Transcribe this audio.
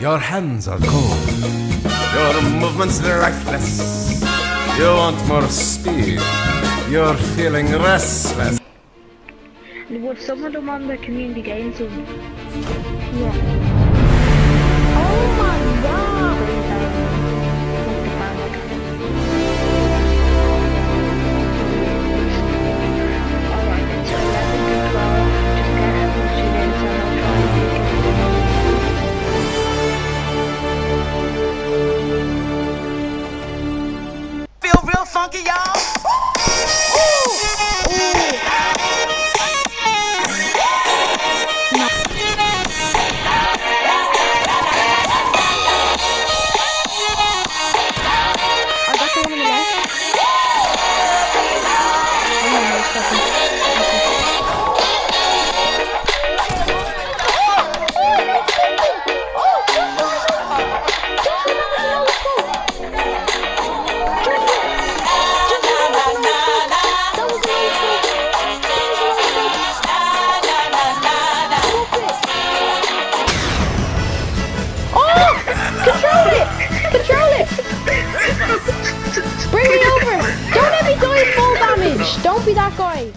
Your hands are cold. Your movements lifeless. You want more speed. You're feeling restless. Would some of them on the community games with Yeah. Funky, y'all. I Bring me over! Don't let me die full damage! Don't be that guy!